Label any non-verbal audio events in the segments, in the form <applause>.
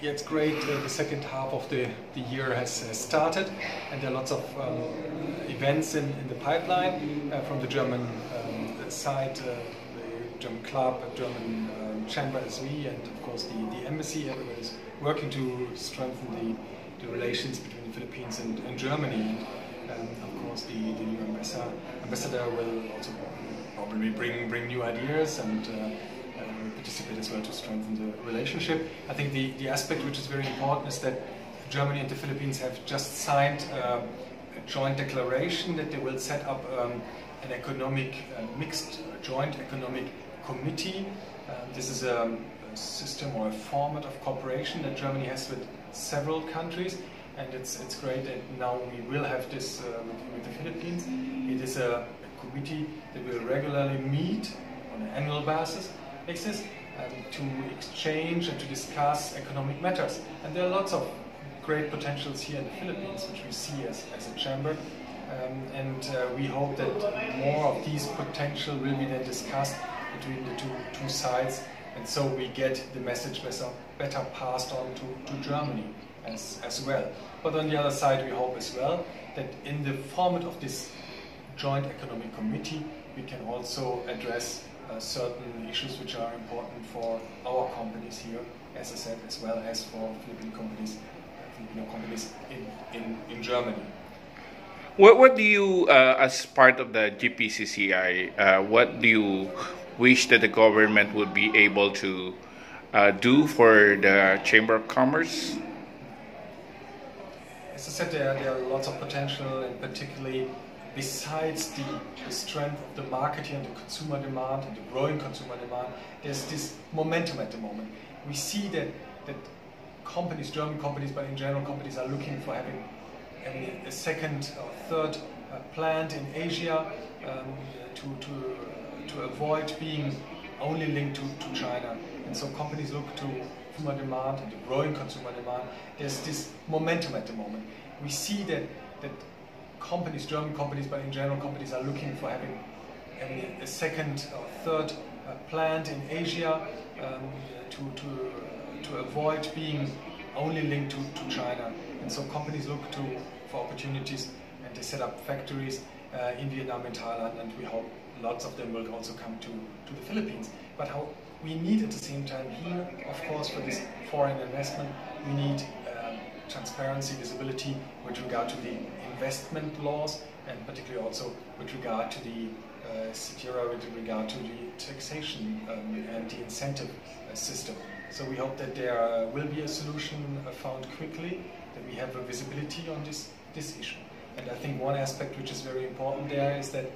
yeah, it's great. Uh, the second half of the, the year has, started, and there are lots of um, events in, in the pipeline uh, from the German um, side, uh, the German club, German um, chamber as we, and of course the, the embassy. Everyone is working to strengthen the, the relations between the Philippines and, and Germany. And of course, the, the new ambassador, ambassador will also probably bring bring new ideas and uh, participate as well to strengthen the relationship. I think the, the aspect which is very important is that Germany and the Philippines have just signed uh, a joint declaration that they will set up um, an economic, uh, mixed uh, joint economic committee. Um, this is a, a, system or a format of cooperation that Germany has with several countries and it's, it's great that now we will have this uh, with, with, the Philippines. It is a, a committee that will regularly meet on an annual basis um, to exchange and to discuss economic matters. And there are lots of great potentials here in the Philippines, which we see as, as a chamber. Um, and uh, we hope that more of these potential will be then discussed between the two, two sides. And so we get the message better, better passed on to, to Germany as, as well. But on the other side, we hope as well that in the format of this joint economic committee, we can also address uh, certain issues which are important for our companies here, as I said, as well as for Filipino companies, uh, Filipino companies in, in, in Germany. What, what do you, uh, as part of the GPCCI, uh, what do you wish that the government would be able to uh, do for the Chamber of Commerce? As I said, there, there are lots of potential, and particularly besides the, strength of the market here and the consumer demand and the growing consumer demand, there's this momentum at the moment. We see that, that companies, German companies, but in general companies are looking for having, having a second or third uh, plant in Asia um, to, to, to avoid being only linked to, to China. And so companies look to consumer demand and the growing consumer demand. There's this momentum at the moment. We see that, that companies, German companies, but in general companies are looking for having, having a second or third uh, plant in Asia um, to, to, to avoid being only linked to, to China. And so companies look to, for opportunities and they set up factories uh, in Vietnam and Thailand and we hope lots of them will also come to, to the Philippines. But how we need at the same time here, of course, for this foreign investment, we need transparency, visibility with regard to the investment laws and particularly also with regard to the uh, CITIRA, with regard to the taxation um, and the incentive uh, system. So we hope that there uh, will be a solution uh, found quickly, that we have a visibility on this, this issue. And I think one aspect which is very important there is that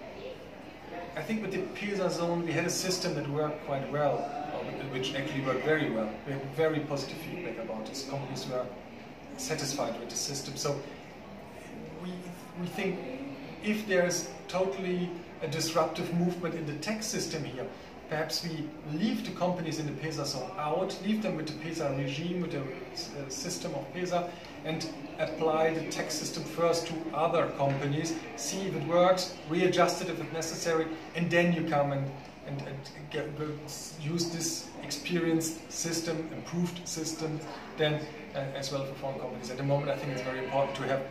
I think with the PEZA zone we had a system that worked quite well, which actually worked very well. We had very positive feedback about this. Companies were satisfied with the system. So we, we think if there's totally a disruptive movement in the tax system here, perhaps we leave the companies in the PEZA zone out, leave them with the PEZA regime, with the uh, system of PEZA, and apply the tax system first to other companies, see if it works, readjust it if it's necessary, and then you come and, and, and get, use this experienced system, improved system, then uh, as well for foreign companies. At the moment, I think it's very important to have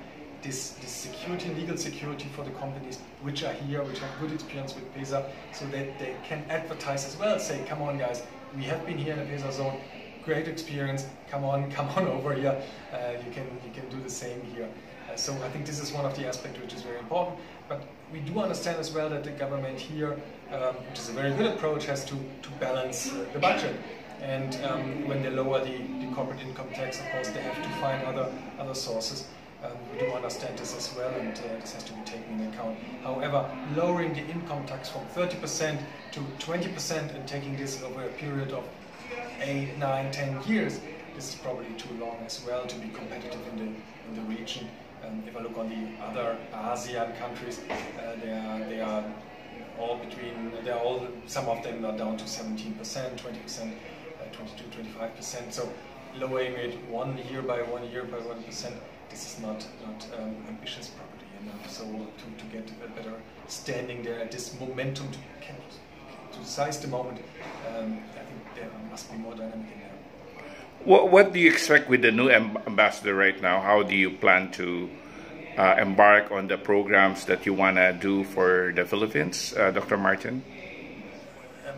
this, this security, legal security for the companies which are here, which have good experience with PEZA, so that they can advertise as well, say, come on guys, we have been here in the PEZA zone, great experience, come on, <laughs> come on over here, uh, you, can, you can do the same here. Uh, so I think this is one of the aspects which is very important, but we do understand as well that the government here, um, which is a very good approach, has to, to balance uh, the budget. And um, when they lower the, the corporate income tax, of course, they have to find other, other sources. Um, we do understand this as well, and uh, this has to be taken into account. However, lowering the income tax from 30% to 20% and taking this over a period of 8, 9, 10 years, this is probably too long as well to be competitive in the, in the region. Um, if I look on the other ASEAN countries, uh, they, are, they are all between, they are all, some of them are down to 17%, 20%, uh, 22, 25%. So lowering it one year by one year by 1%, this is not, not um, ambitious property enough. So to, to get a better standing there, this momentum to, to size the moment, um, I think there must be more dynamic in there. What, what do you expect with the new ambassador right now? How do you plan to uh, embark on the programs that you want to do for the Philippines, uh, Dr. Martin? Um,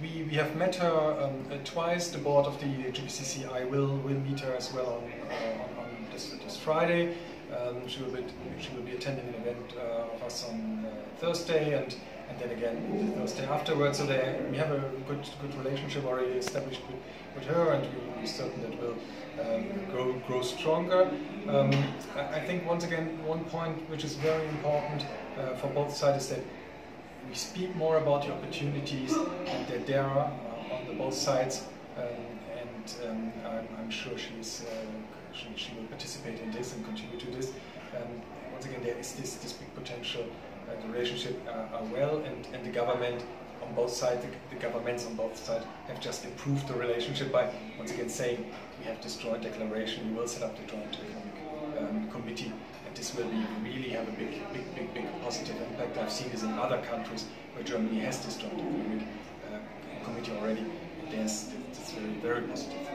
we, we have met her um, twice. The board of the GPCCI will, will meet her as well on, uh, on, this, this Friday. Um, she, will be, she will be attending an event uh, of us on uh, Thursday and, and then again Thursday afterwards. So they, we have a good good relationship already established with, with her, and we, are certain that will um, grow grow stronger. Um, I, think once again one point which is very important uh, for both sides is that we speak more about the opportunities and that there are on the both sides. Um, and um, I'm, I'm, sure she's uh, she, she will participate in this and continue to this. Um, once again, there is this, this big potential. Uh, the relationship uh, are well, and, and the government on both sides, the, the, governments on both sides have just improved the relationship by once again saying we have this joint declaration, we will set up the joint economic um, committee, and this will be, really have a big, big, big, big positive impact. I've seen this in other countries where Germany has this joint economic uh, committee already. There's, it's very, very positive.